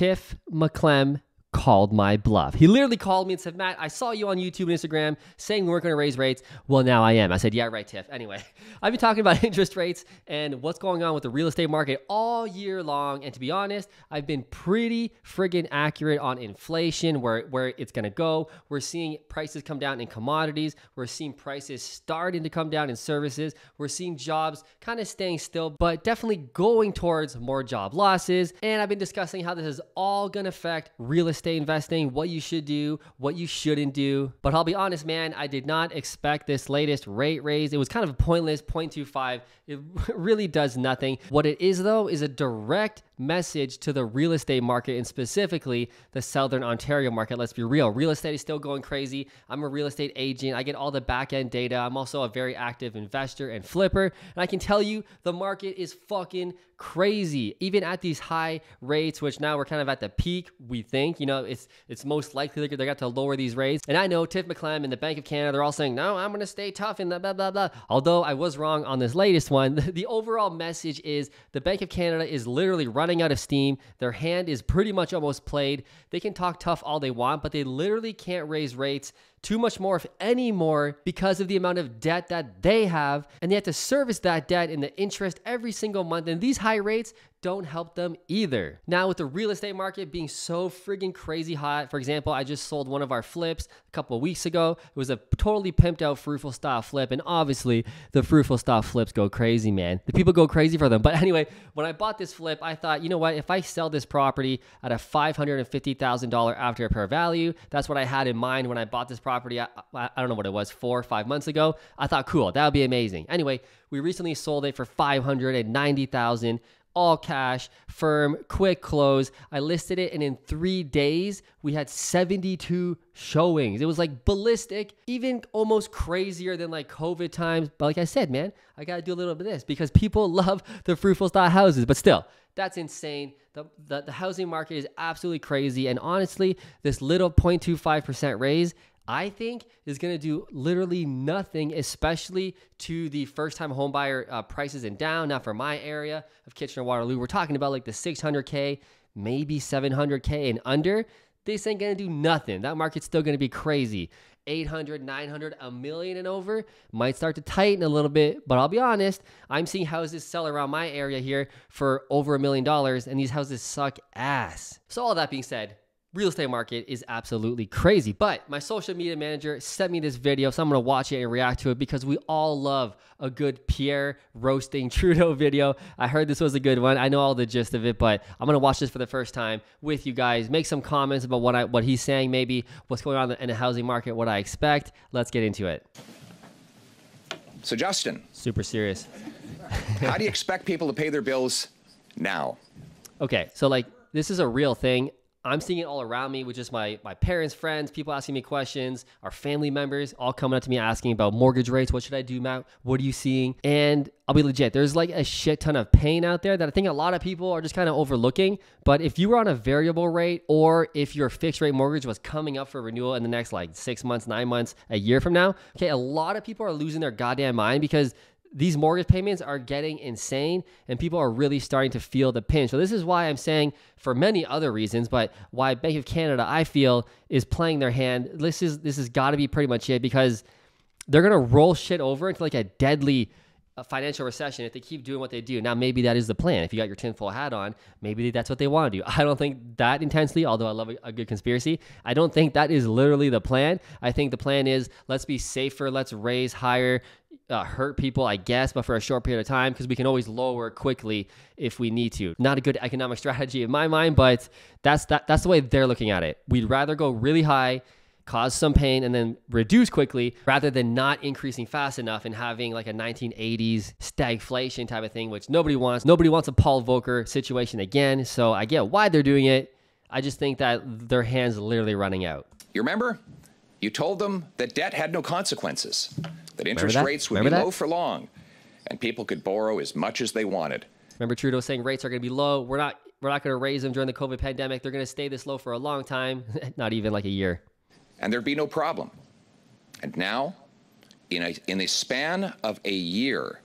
Tiff McClem called my bluff. He literally called me and said, Mat, I saw you on YouTube and Instagram saying we weren't going to raise rates. Well, now I am. I said, Yeah, right, Tiff. Anyway, I've been talking about interest rates and what's going on with the real estate market all year long. And to be honest, I've been pretty friggin' accurate on inflation, where, where it's going to go. We're seeing prices come down in commodities. We're seeing prices starting to come down in services. We're seeing jobs kind of staying still, but definitely going towards more job losses. And I've been discussing how this is all going to affect real estate investing, what you should do, what you shouldn't do. But I'll be honest, man, I did not expect this latest rate raise. It was kind of pointless 0.25. It really does nothing. What it is, though, is a direct message to the real estate market and specifically the Southern Ontario market. Let's be real. Real estate is still going crazy. I'm a real estate agent. I get all the back end data. I'm also a very active investor and flipper. And I can tell you the market is fucking crazy. Even at these high rates, which now we're kind of at the peak, we think, you know, it's it's most likely they're, going to lower these rates. And I know Tiff McClem and the Bank of Canada, they're all saying, no, I'm going to stay tough and the blah, blah, blah. Although I was wrong on this latest one, the overall message is the Bank of Canada is literally running out of steam. Their hand is pretty much almost played. They can talk tough all they want, but they literally can't raise rates too much more, if any more, because of the amount of debt that they have. And they have to service that debt in the interest every single month. And these high rates don't help them either. Now, with the real estate market being so friggin' crazy hot, for example, I just sold one of our flips a couple of weeks ago. It was a totally pimped out fruitful style flip. And obviously, the fruitful style flips go crazy, man. The people go crazy for them. But anyway, when I bought this flip, I thought, you know what? If I sell this property at a $550,000 after repair value, that's what I had in mind when I bought this property property, I, I, don't know what it was, four or five months ago. I thought, cool, that would be amazing. Anyway, we recently sold it for 590000 all cash, firm, quick close. I listed it, and in three days, we had 72 showings. It was like ballistic, even almost crazier than like COVID times. But like I said, man, I got to do a little bit of this because people love the fruitful style houses. But still, that's insane. The, the, the housing market is absolutely crazy. And honestly, this little 0.25% raise I think is going to do literally nothing, especially to the first time homebuyer uh, prices and down. Now, for my area of Kitchener Waterloo, we're talking about like the 600K, maybe 700K and under. This ain't going to do nothing. That market's still going to be crazy. 800, 900, a million and over might start to tighten a little bit. But I'll be honest, I'm seeing houses sell around my area here for over a million dollars, and these houses suck ass. So, all that being said, real estate market is absolutely crazy. But my social media manager sent me this video, so I'm gonna watch it and react to it because we all love a good Pierre roasting Trudeau video. I heard this was a good one. I know all the gist of it, but I'm gonna watch this for the first time with you guys. Make some comments about what I what he's saying, maybe what's going on in the housing market, what I expect. Let's get into it. So Justin, super serious. how do you expect people to pay their bills now? Okay, so like this is a real thing. I'm seeing it all around me, which is my my parents, friends, people asking me questions, our family members all coming up to me asking about mortgage rates. What should I do, Mat? What are you seeing? And I'll be legit. There's like a shit ton of pain out there that I think a lot of people are just kind of overlooking. But if you were on a variable rate or if your fixed rate mortgage was coming up for renewal in the next like six months, nine months, a year from now, okay, a lot of people are losing their goddamn mind because these mortgage payments are getting insane and people are really starting to feel the pinch. So this is why I'm saying for many other reasons, but why Bank of Canada I feel is playing their hand. This is this has got to be pretty much it because they're going to roll shit over into like a deadly uh, financial recession if they keep doing what they do. Now maybe that is the plan. If you got your tinfoil hat on, maybe that's what they want to do. I don't think that intensely, although I love a, a good conspiracy. I don't think that is literally the plan. I think the plan is let's be safer, let's raise higher uh, hurt people, I guess, but for a short period of time because we can always lower quickly if we need to. Not a good economic strategy in my mind, but that's that, that's the way they're looking at it. We'd rather go really high, cause some pain, and then reduce quickly rather than not increasing fast enough and having like a 1980s stagflation type of thing, which nobody wants. Nobody wants a Paul Volcker situation again. So I get why they're doing it. I just think that their hands literally running out. You remember? You told them that debt had no consequences that interest that? rates would Remember be that? low for long and people could borrow as much as they wanted. Remember Trudeau saying rates are going to be low. We're not we're not going to raise them during the COVID pandemic. They're going to stay this low for a long time, not even like a year. And there'd be no problem. And now, in a in a span of a year,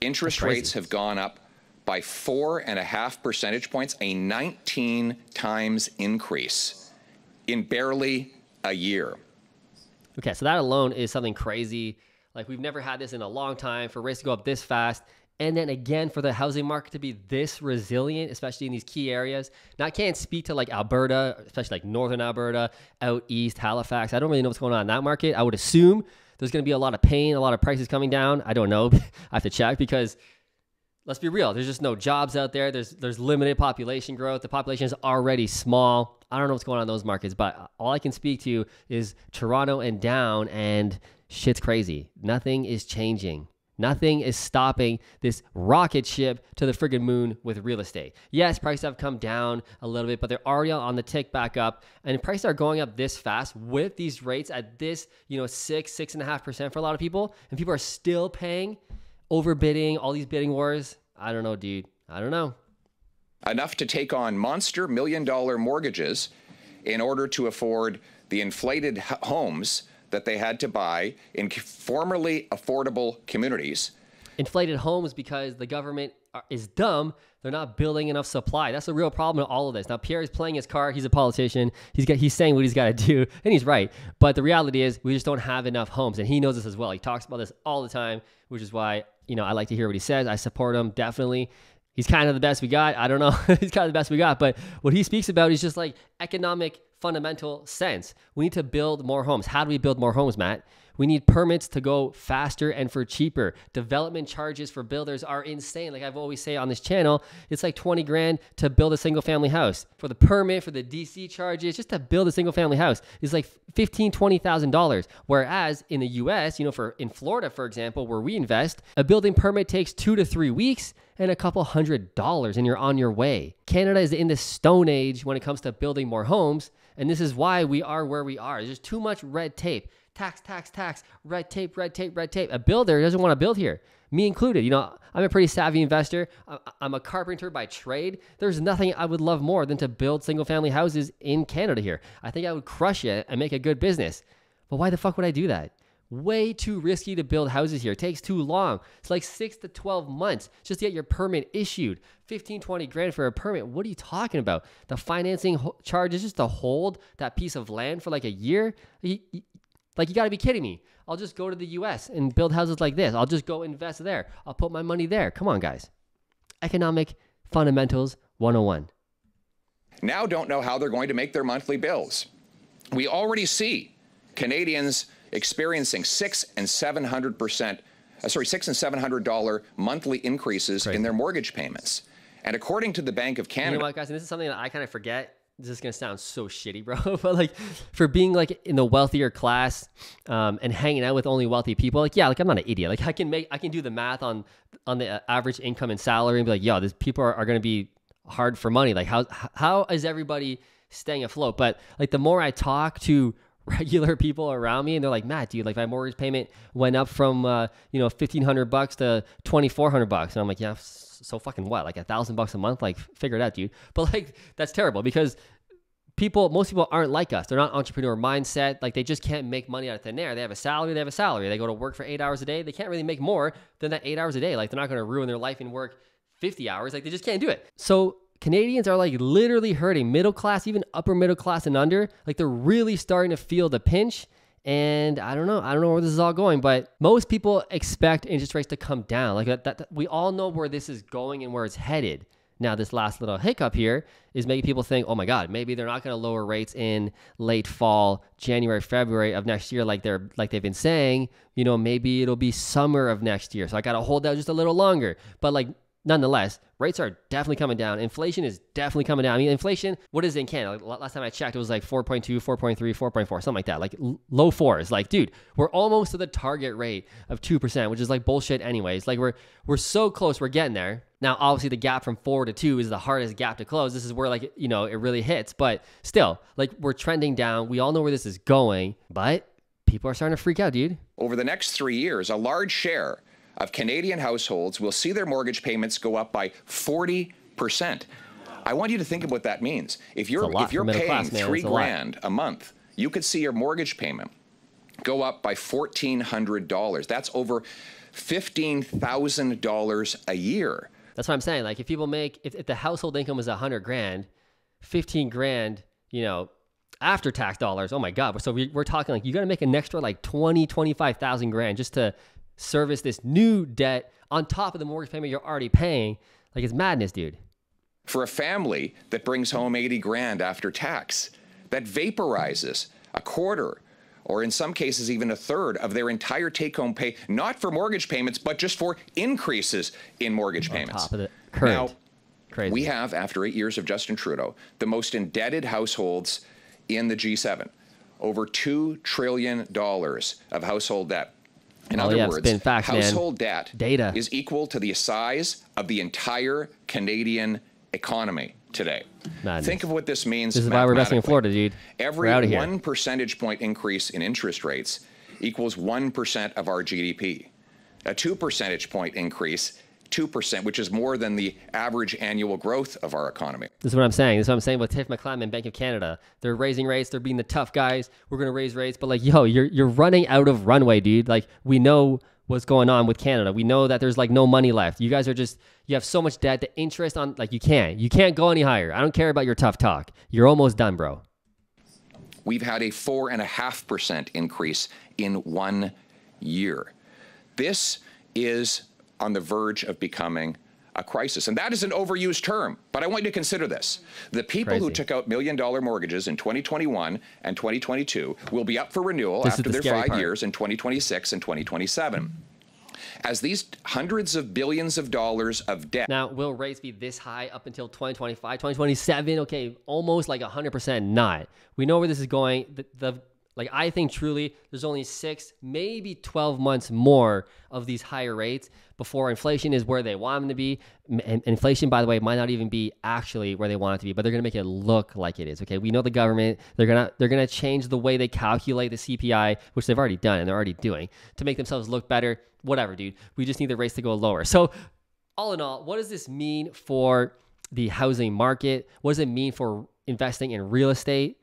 interest rates have gone up by four and a half percentage points, a 19 times increase in barely a year. Okay, so that alone is something crazy. Like we've never had this in a long time for rates to go up this fast. And then again, for the housing market to be this resilient, especially in these key areas. Now, I can't speak to like Alberta, especially like northern Alberta, out east, Halifax. I don't really know what's going on in that market. I would assume there's going to be a lot of pain, a lot of prices coming down. I don't know. I have to check because let's be real. There's just no jobs out there. There's there's limited population growth. The population is already small. I don't know what's going on in those markets, but all I can speak to is Toronto and down, and shit's crazy. Nothing is changing. Nothing is stopping this rocket ship to the friggin' moon with real estate. Yes, prices have come down a little bit, but they're already on the tick back up. And prices are going up this fast with these rates at this, you know, six, six and a half percent for a lot of people. And people are still paying overbidding, all these bidding wars. I don't know, dude. I don't know. Enough to take on monster million dollar mortgages in order to afford the inflated homes that they had to buy in formerly affordable communities. Inflated homes because the government uh, is dumb. They're not building enough supply. That's the real problem in all of this. Now Pierre is playing his card. He's a politician. He's got he's saying what he's got to do, and he's right. But the reality is, we just don't have enough homes, and he knows this as well. He talks about this all the time, which is why you know I like to hear what he says. I support him definitely. He's kind of the best we got. I don't know. he's kind of the best we got, but what he speaks about is just like economic fundamental sense. We need to build more homes. How do we build more homes, Mat? We need permits to go faster and for cheaper. Development charges for builders are insane. Like I've always say on this channel, it's like 20 grand to build a single family house. For the permit, for the DC charges, just to build a single family house is like 15, 20,000 dollars. Whereas in the US, you know, for in Florida, for example, where we invest, a building permit takes two to three weeks and a couple hundred dollars and you're on your way. Canada is in the stone age when it comes to building more homes. And this is why we are where we are. There's too much red tape tax, tax, tax, red tape, red tape, red tape. A builder doesn't want to build here, me included. You know, I'm a pretty savvy investor. I'm a carpenter by trade. There's nothing I would love more than to build single family houses in Canada here. I think I would crush it and make a good business. But why the fuck would I do that? Way too risky to build houses here. It takes too long. It's like six to 12 months just to get your permit issued. 15, 20 grand for a permit. What are you talking about? The financing charge is just to hold that piece of land for like a year. Like, you got to be kidding me. I'll just go to the US and build houses like this. I'll just go invest there. I'll put my money there. Come on, guys. Economic Fundamentals 101. Now don't know how they're going to make their monthly bills. We already see Canadians experiencing six and seven hundred percent, uh, sorry, six and seven hundred dollar monthly increases in their mortgage payments. And according to the Bank of Canada, you know what, guys, and this is something that I kind of forget this is gonna sound so shitty, bro. but like for being like in the wealthier class um, and hanging out with only wealthy people, like yeah, like I'm not an idiot. Like I can make I can do the math on on the uh, average income and salary and be like, yo, these people are, are gonna be hard for money. Like how how is everybody staying afloat? But like the more I talk to regular people around me and they're like matt dude like my mortgage payment went up from uh, you know 1500 bucks to 2400 bucks. And i'm like yeah so fucking what? Like a thousand bucks a month? Like figure it out dude. But like that's terrible because people most people aren't like us. They're not entrepreneur mindset. Like they just can't make money out of thin air. They have a salary they have a salary. They go to work for eight hours a day. They can't really make more than that eight hours a day. Like they're not going to ruin their life and work 50 hours. Like they just can't do it. So Canadians are like literally hurting middle class, even upper middle class and under. Like they're really starting to feel the pinch. And I don't know, I don't know where this is all going, but most people expect interest rates to come down. Like that, that we all know where this is going and where it's headed. Now, this last little hiccup here is making people think, oh my God, maybe they're not going to lower rates in late fall, January, February of next year, like they're like they've been saying. You know, maybe it'll be summer of next year. So I got to hold out just a little longer. But like nonetheless, rates are definitely coming down. Inflation is definitely coming down. I mean, inflation, what is it in Canada? Like, last time I checked, it was like 4.2, 4.3, 4.4, something like that. Like low fours. Like, dude, we're almost to the target rate of 2%, which is like bullshit anyways. Like we're we're so close, we're getting there. Now, obviously the gap from 4 to 2 is the hardest gap to close. This is where like, you know, it really hits, but still, like we're trending down. We all know where this is going, but people are starting to freak out, dude. Over the next 3 years, a large share of Canadian households will see their mortgage payments go up by 40%. I want you to think of what that means. If you're if you're paying class, three grand a, a month, you could see your mortgage payment go up by fourteen hundred dollars. That's over fifteen thousand dollars a year. That's what I'm saying. Like if people make if, if the household income is a hundred grand, fifteen grand, you know, after tax dollars. Oh my God. So we, we're talking like you got to make an extra like 20, 25,000 grand just to service this new debt on top of the mortgage payment you're already paying. Like it's madness, dude. For a family that brings home 80 grand after tax, that vaporizes a quarter or in some cases even a third of their entire take-home pay, not for mortgage payments, but just for increases in mortgage on payments. Top of the current. Now, Crazy. we have, after eight years of Justin Trudeau, the most indebted households in the G7. Over $2 trillion of household debt. In Oh, other yeah, words, facts, man. household debt Data. is equal to the size of the entire Canadian economy today. Madness. Think of what this means. This is why we're investing in. Florida, dude. Every We're outta here. one percentage point increase in interest rates equals 1% of our GDP. A two percentage point increase, 2%, which is more than the average annual growth of our economy. This is what I'm saying. This is what I'm saying with Tiff McClem, and Bank of Canada. They're raising rates. They're being the tough guys. We're gonna raise rates, but like, yo, you're you're running out of runway, dude. Like, we know what's going on with Canada. We know that there's like no money left. You guys are just you have so much debt. The interest on like you can't you can't go any higher. I don't care about your tough talk. You're almost done, bro. We've had a 4.5% increase in one year. This is on the verge of becoming a crisis. And that is an overused term, but I want you to consider this. The people who took out million dollar mortgages in 2021 and 2022 will be up for renewal This after the their five part. years in 2026 and 2027. As these hundreds of billions of dollars of debt Now, will rates be this high up until 2025, 2027? Okay, almost like 100% not. We know where this is going. The, the like I think truly there's only 6, maybe 12 months more of these higher rates before inflation is where they want them to be. And inflation by the way might not even be actually where they want it to be, but they're going to make it look like it is, okay? We know the government, they're going to they're going to change the way they calculate the CPI, which they've already done and they're already doing to make themselves look better. Whatever, dude. We just need the rates to go lower. So all in all, what does this mean for the housing market? What does it mean for investing in real estate?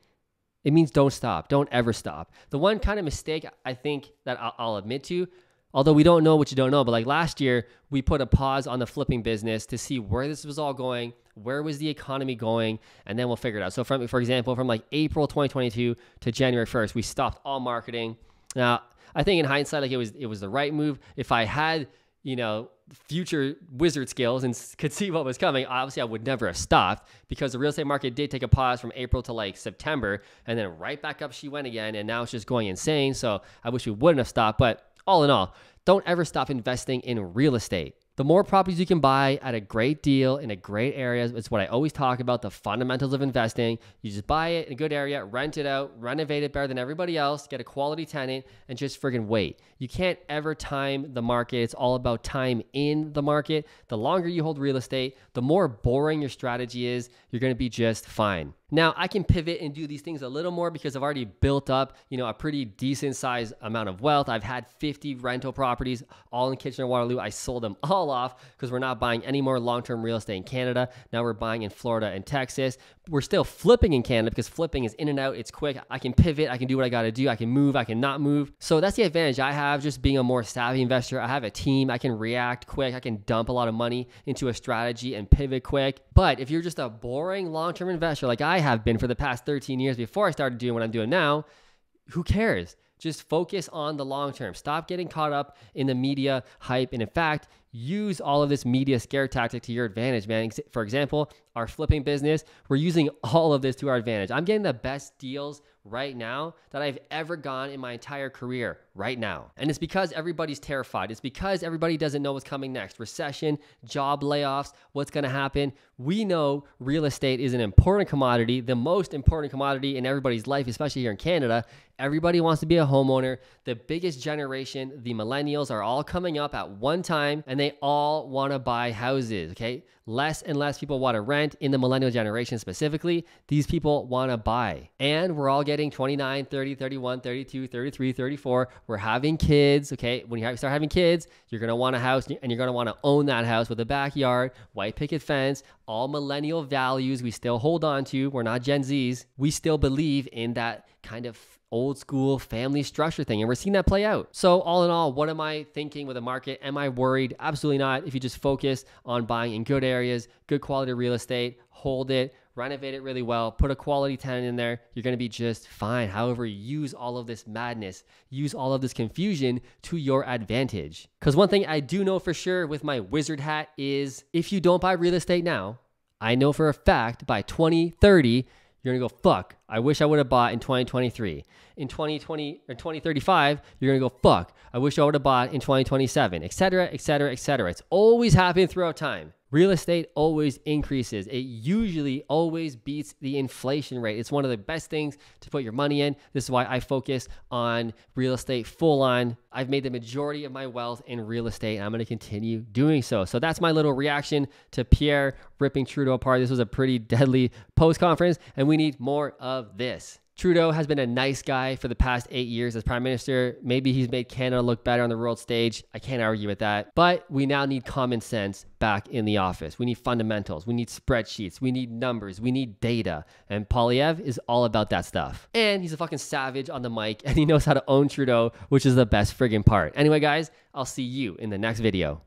It means don't stop. Don't ever stop. The one kind of mistake I think that I'll, admit to, although we don't know what you don't know, but like last year, we put a pause on the flipping business to see where this was all going, where was the economy going, and then we'll figure it out. So, from for example, from like April 2022 to January 1st, we stopped all marketing. Now, I think in hindsight, like it was it was the right move. If I had you know, future wizard skills and could see what was coming, obviously I would never have stopped because the real estate market did take a pause from April to like September and then right back up she went again and now it's just going insane. So I wish we wouldn't have stopped. But all in all, don't ever stop investing in real estate. The more properties you can buy at a great deal in a great area, it's what I always talk about the fundamentals of investing. You just buy it in a good area, rent it out, renovate it better than everybody else, get a quality tenant, and just friggin' wait. You can't ever time the market. It's all about time in the market. The longer you hold real estate, the more boring your strategy is, you're gonna be just fine. Now I can pivot and do these things a little more because I've already built up, you know, a pretty decent size amount of wealth. I've had 50 rental properties all in Kitchener Waterloo. I sold them all off because we're not buying any more long-term real estate in Canada. Now we're buying in Florida and Texas. We're still flipping in Canada because flipping is in and out. It's quick. I can pivot. I can do what I got to do. I can move. I can not move. So that's the advantage I have just being a more savvy investor. I have a team. I can react quick. I can dump a lot of money into a strategy and pivot quick. But if you're just a boring long-term investor like I have been for the past 13 years before I started doing what I'm doing now, who cares? Just focus on the long term. Stop getting caught up in the media hype. And in fact, use all of this media scare tactic to your advantage, man. For example, our flipping business, we're using all of this to our advantage. I'm getting the best deals right now that I've ever gone in my entire career right now. And it's because everybody's terrified. It's because everybody doesn't know what's coming next recession, job layoffs, what's going to happen. We know real estate is an important commodity, the most important commodity in everybody's life, especially here in Canada. Everybody wants to be a homeowner. The biggest generation, the millennials, are all coming up at one time and they all want to buy houses, okay? Less and less people want to rent in the millennial generation specifically. These people want to buy. And we're all getting 29, 30, 31, 32, 33, 34. We're having kids, okay? When you start having kids, you're going to want a house and you're going to want to own that house with a backyard, white picket fence, all millennial values we still hold on to. We're not Gen Zs. We still believe in that kind of old school family structure thing. And we're seeing that play out. So, all in all, what am I thinking with the market? Am I worried? Absolutely not. If you just focus on buying in good areas, good quality real estate, hold it, renovate it really well, put a quality tenant in there, you're going to be just fine. However, use all of this madness, use all of this confusion to your advantage. Because one thing I do know for sure with my wizard hat is if you don't buy real estate now, I know for a fact by 2030, you're gonna go, fuck, I wish I would have bought in 2023. In 2020 or 2035, you're gonna go, fuck, I wish I would have bought in 2027, etc., etc., etc. It's always happening throughout time. Real estate always increases. It usually always beats the inflation rate. It's one of the best things to put your money in. This is why I focus on real estate full on. I've made the majority of my wealth in real estate and I'm going to continue doing so. So that's my little reaction to Pierre ripping Trudeau apart. This was a pretty deadly post conference and we need more of this. Trudeau has been a nice guy for the past eight years as prime minister. Maybe he's made Canada look better on the world stage. I can't argue with that. But we now need common sense back in the office. We need fundamentals. We need spreadsheets. We need numbers. We need data. And Poilievre is all about that stuff. And he's a fucking savage on the mic and he knows how to own Trudeau, which is the best friggin' part. Anyway, guys, I'll see you in the next video.